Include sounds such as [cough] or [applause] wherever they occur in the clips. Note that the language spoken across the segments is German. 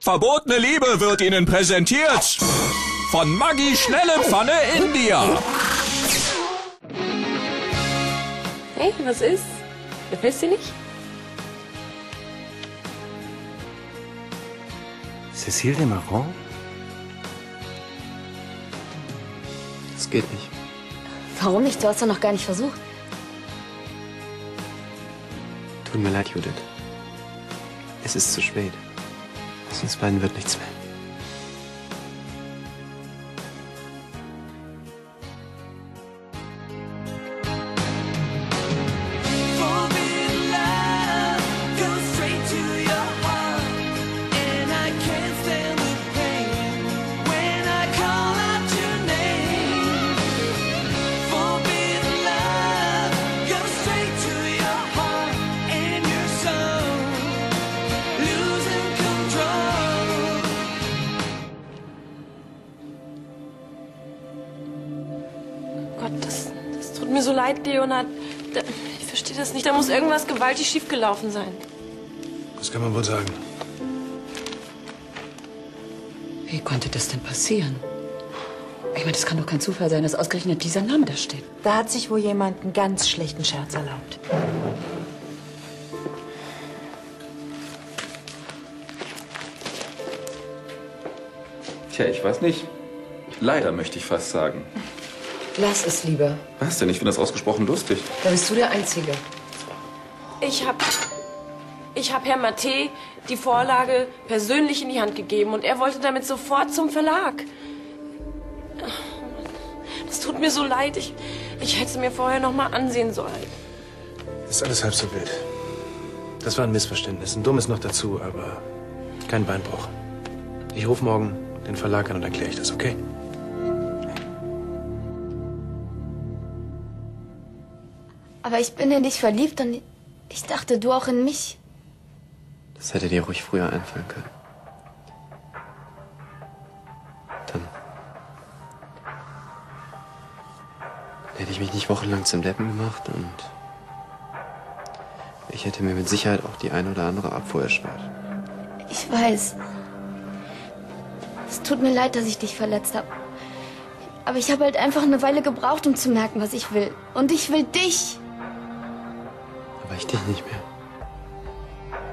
Verbotene Liebe wird Ihnen präsentiert von Maggi Schnelle Pfanne India. Hey, was ist? Gefällt's dir nicht? Cécile de Marron? Das geht nicht. Warum nicht? Du hast doch noch gar nicht versucht. Tut mir leid, Judith. Es ist zu spät. Uns beiden wird nichts mehr. Leid, Leonard. Da, ich verstehe das nicht. Da muss irgendwas gewaltig schiefgelaufen sein. Das kann man wohl sagen. Wie konnte das denn passieren? Ich meine, das kann doch kein Zufall sein, dass ausgerechnet dieser Name da steht. Da hat sich wohl jemand einen ganz schlechten Scherz erlaubt. Tja, ich weiß nicht. Leider möchte ich fast sagen. Lass es lieber. Was denn? Ich finde das ausgesprochen lustig. Da bist du der Einzige. Ich hab, ich hab Herrn Matte die Vorlage persönlich in die Hand gegeben und er wollte damit sofort zum Verlag. Das tut mir so leid. Ich, ich hätte es mir vorher noch mal ansehen sollen. Ist alles halb so wild. Das war ein Missverständnis. Ein dummes noch dazu, aber kein Beinbruch. Ich rufe morgen den Verlag an und erkläre ich das, okay? Aber ich bin in dich verliebt und ich dachte, du auch in mich. Das hätte dir ruhig früher einfallen können. Dann hätte ich mich nicht wochenlang zum Deppen gemacht und ich hätte mir mit Sicherheit auch die eine oder andere Abfuhr erspart. Ich weiß. Es tut mir leid, dass ich dich verletzt habe. Aber ich habe halt einfach eine Weile gebraucht, um zu merken, was ich will. Und ich will dich. Ich dich nicht mehr.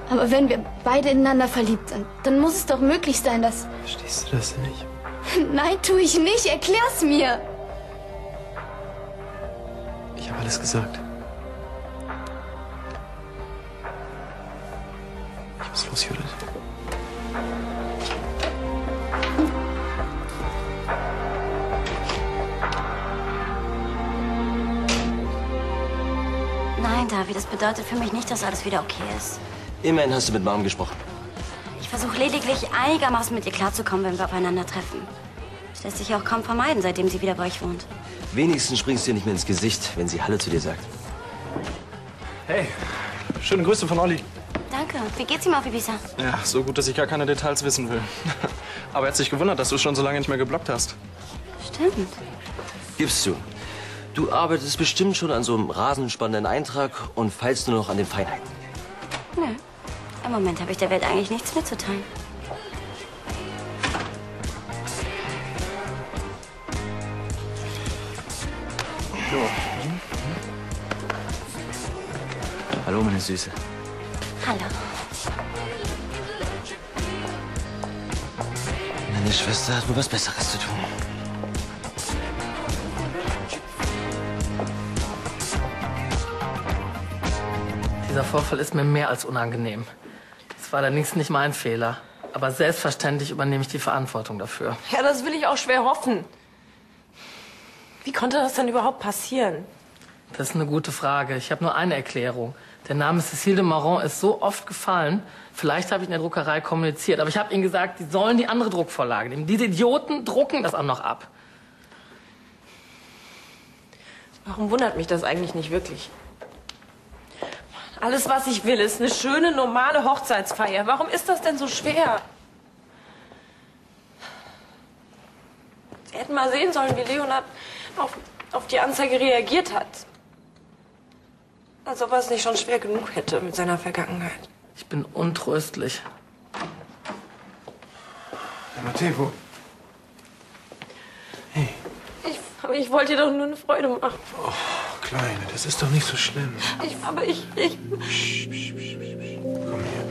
Aber wenn wir beide ineinander verliebt sind, dann muss es doch möglich sein, dass... Verstehst du das nicht? [laughs] Nein, tu ich nicht. Erklär's mir. Ich habe alles gesagt. Ich muss los, Judith. David, das bedeutet für mich nicht, dass alles wieder okay ist. Immerhin hast du mit Mom gesprochen. Ich versuche lediglich einigermaßen mit ihr klarzukommen, wenn wir aufeinandertreffen. Das lässt sich auch kaum vermeiden, seitdem sie wieder bei euch wohnt. Wenigstens springst du dir nicht mehr ins Gesicht, wenn sie Hallo zu dir sagt. Hey, schöne Grüße von Olli. Danke. Wie geht's ihm auf Ibiza? Ja, so gut, dass ich gar keine Details wissen will. [laughs] Aber er hat sich gewundert, dass du schon so lange nicht mehr geblockt hast. Stimmt. Gibst du. Du arbeitest bestimmt schon an so einem rasend spannenden Eintrag und feilst nur noch an den Feinheiten. Nö. Im Moment habe ich der Welt eigentlich nichts mitzuteilen. Hallo, meine Süße. Hallo. Meine Schwester hat wohl was Besseres zu tun. Dieser Vorfall ist mir mehr als unangenehm. Es war allerdings nicht mein Fehler. Aber selbstverständlich übernehme ich die Verantwortung dafür. Ja, das will ich auch schwer hoffen. Wie konnte das denn überhaupt passieren? Das ist eine gute Frage. Ich habe nur eine Erklärung. Der Name Cécile de Marron ist so oft gefallen. Vielleicht habe ich in der Druckerei kommuniziert. Aber ich habe ihnen gesagt, die sollen die andere Druckvorlage nehmen. Diese Idioten drucken das auch noch ab. Warum wundert mich das eigentlich nicht wirklich? Alles, was ich will, ist eine schöne, normale Hochzeitsfeier. Warum ist das denn so schwer? Sie hätten mal sehen sollen, wie Leonard auf, auf die Anzeige reagiert hat. Als ob er es nicht schon schwer genug hätte mit seiner Vergangenheit. Ich bin untröstlich. Matteo. Ich, aber ich wollte dir doch nur eine Freude machen. Oh, Kleine, das ist doch nicht so schlimm. Ich, aber ich, ich... Komm her.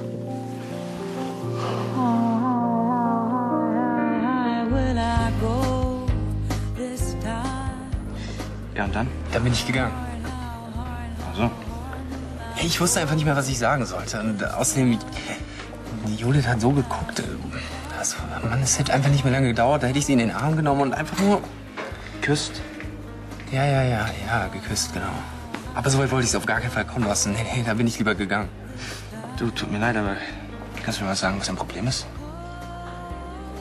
Ja, und dann? Dann bin ich gegangen. Also, Ich wusste einfach nicht mehr, was ich sagen sollte. Und außerdem, die Judith hat so geguckt. Also, Mann, es hätte einfach nicht mehr lange gedauert. Da hätte ich sie in den Arm genommen und einfach nur geküsst. Ja, ja, ja, ja, geküsst, genau. Aber so weit wollte ich es auf gar keinen Fall kommen lassen. Nee, nee, da bin ich lieber gegangen. du, tut mir leid, aber kannst du mir mal sagen, was dein Problem ist?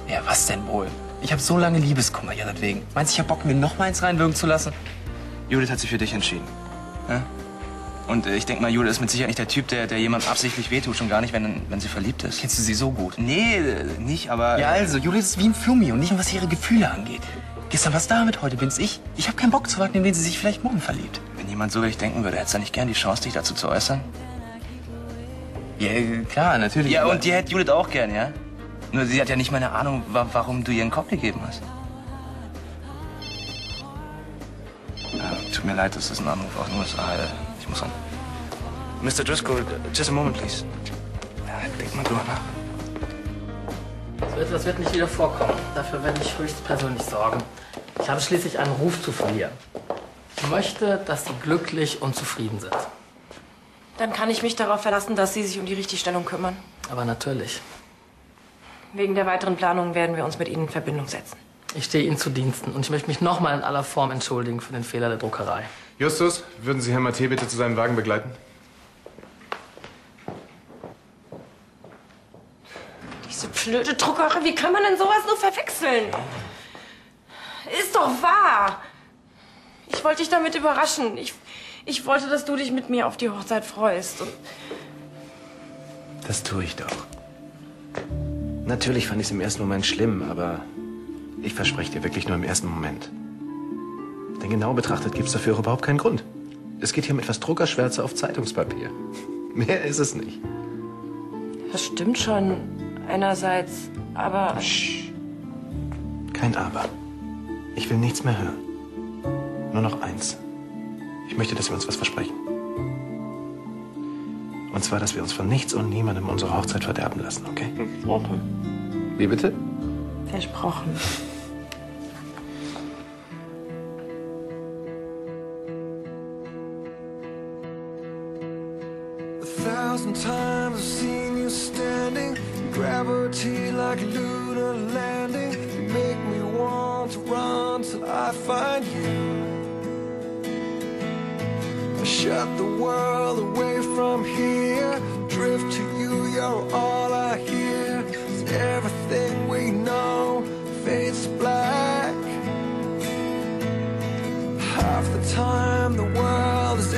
Ja, was denn wohl? Ich habe so lange Liebeskummer ihretwegen. Meinst du, ich hab Bock, mir noch mal eins reinwirken zu lassen? Judith hat sich für dich entschieden. Ja? Und äh, ich denke mal, Judith ist mit Sicherheit nicht der Typ, der, der jemand absichtlich wehtut, schon gar nicht, wenn, wenn sie verliebt ist. Kennst du sie so gut? Nee, äh, nicht, aber... Ja, also, Judith ist wie ein Flummi und nicht nur was ihre Gefühle angeht. Gestern war's damit, heute bin's ich. Ich habe keinen Bock zu warten, in wen sie sich vielleicht morgen verliebt. Wenn jemand so wirklich denken würde, hättest du nicht gern die Chance, dich dazu zu äußern? Ja, klar, natürlich. Ja, und die hätte Judith auch gern, ja? Nur sie hat ja nicht mal eine Ahnung, wa warum du ihr einen Kopf gegeben hast. Ja, tut mir leid, das ist ein Anruf aus den USA. äh, Ich muss ran. Mr. Driscoll, just a moment, please. Ja, denk mal drüber nach. So etwas wird nicht wieder vorkommen. Dafür werde ich höchstpersönlich sorgen. Ich habe schließlich einen Ruf zu verlieren. Ich möchte, dass Sie glücklich und zufrieden sind. Dann kann ich mich darauf verlassen, dass Sie sich um die Richtigstellung kümmern. Aber natürlich. Wegen der weiteren Planung werden wir uns mit Ihnen in Verbindung setzen. Ich stehe Ihnen zu Diensten und ich möchte mich nochmal in aller Form entschuldigen für den Fehler der Druckerei. Justus, würden Sie Herrn Mathe bitte zu seinem Wagen begleiten? Blöde Druckerei, wie kann man denn sowas nur verwechseln? Ist doch wahr. Ich wollte dich damit überraschen. Ich, ich wollte, dass du dich mit mir auf die Hochzeit freust. Und Das tue ich doch. Natürlich fand ich es im ersten Moment schlimm, aber ich verspreche dir wirklich nur im ersten Moment. Denn genau betrachtet gibt es dafür überhaupt keinen Grund. Es geht hier um etwas Druckerschwärze auf Zeitungspapier. [laughs] Mehr ist es nicht. das stimmt schon einerseits, aber... Kein Aber. Ich will nichts mehr hören. Nur noch eins. Ich möchte, dass wir uns was versprechen. Und zwar, dass wir uns von nichts und niemandem unsere Hochzeit verderben lassen, okay? Versprochen. Wie bitte? Versprochen. Gravity like lunar landing. You make me want to run till I find you. I shut the world away from here, drift to you, you're all I hear. 'Cause everything we know fades black. Half the time the world is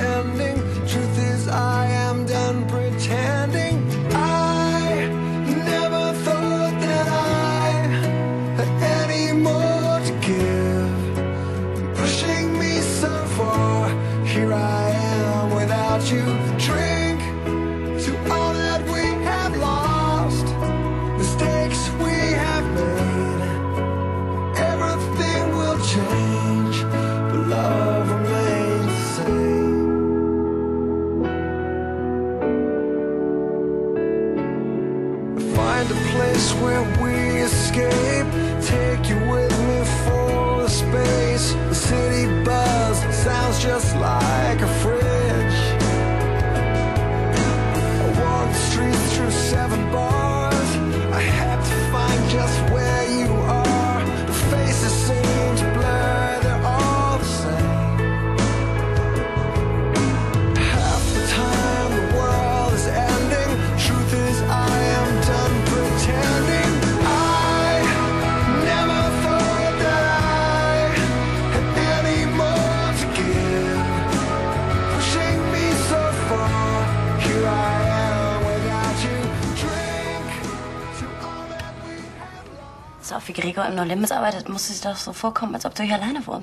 A place where we escape. Take you with me for a space. The city buzz sounds just like a Gregor im No Limits arbeitet, muss es doch so vorkommen, als ob du hier alleine wohnst.